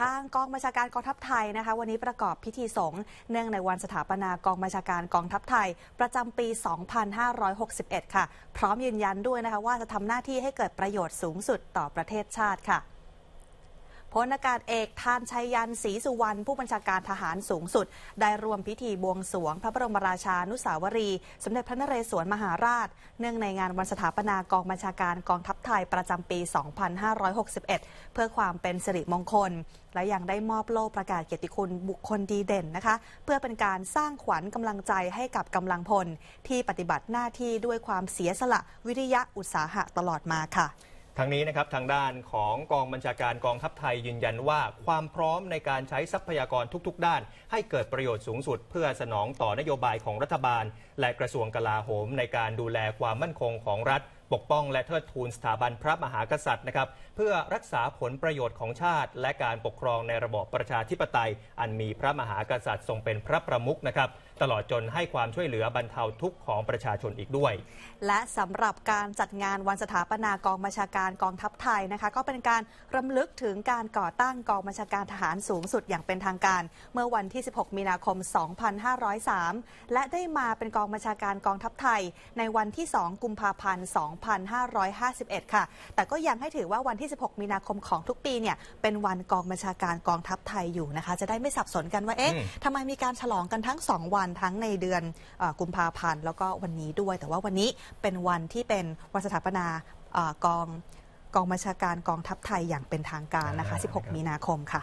ทางกองบัญชาการกองทัพไทยนะคะ วันนี้ประกอบพิธีสงฆ์เนื่องในวันสถาปนากองบัญชาการกองทัพไทย ประจำปี 2561 ค่ะ พร้อมยืนยันด้วยนะคะว่าจะทำหน้าที่ให้เกิดประโยชน์สูงสุดต่อประเทศชาติค่ะ พลอากาศเอกทานชัยยันศรีสุวรรณผู้บัญชาการทหารสูงสุด ได้รวมพิธีบวงสรวงพระบรมราชานุสาวรี สมเด็จพระนเรศวรมหาราช เนื่องในงานวันสถาปนากองบัญชาการกองทัพไทยประจำปี 2561 เพื่อความเป็นสิริมงคล และยังได้มอบโล่ประกาศเกียรติคุณบุคคลดีเด่นนะคะ เพื่อเป็นการสร้างขวัญกำลังใจให้กับกำลังพล ที่ปฏิบัติหน้าที่ด้วยความเสียสละวิริยะอุตสาหะตลอดมาค่ะ ทางนี้นะครับทางด้านของกองบัญชาการกองทัพไทยยืนยันว่า ความพร้อมในการใช้ทรัพยากรทุก ๆ ด้าน ให้เกิดประโยชน์สูงสุด เพื่อสนองต่อนโยบายของรัฐบาล และกระทรวงกลาโหมในการดูแลความมั่นคงของรัฐปกป้องและเทิดทูนสถาบันพระมหากษัตริย์นะครับ เพื่อรักษาผลประโยชน์ของชาติ และการปกครองในระบอบประชาธิปไตย อันมีพระมหากษัตริย์ทรงเป็นพระประมุขนะครับ ตลอดจนให้ความช่วยเหลือบรรเทาทุกข์ของประชาชนอีกด้วย และสำหรับการจัดงานวันสถาปนากองบัญชาการกองทัพไทยนะคะ ก็เป็นการรำลึกถึงการก่อตั้งกองบัญชาการทหารสูงสุดอย่างเป็นทางการ เมื่อวันที่ 16 มีนาคม 2503 และได้มาเป็นกองบัญชาการกองทัพไทย ในวันที่ 2 กุมภาพันธ์ 2 2551 ค่ะ แต่ก็ยังให้ถือว่าวันที่ 16 มีนาคมของทุกปีเนี่ยเป็นวันกองบัญชาการกองทัพไทยอยู่นะคะ จะได้ไม่สับสนกันว่าเอ๊ะอืมทำไมมีการฉลองกันทั้ง 2 วันทั้งในเดือนเออกุมภาพันธ์แล้วก็วันนี้ด้วย แต่ว่าวันนี้เป็นวันที่เป็นวันสถาปนาเออกองกองบัญชาการกองทัพไทยอย่างเป็นทางการนะคะ 16 มีนาคมค่ะ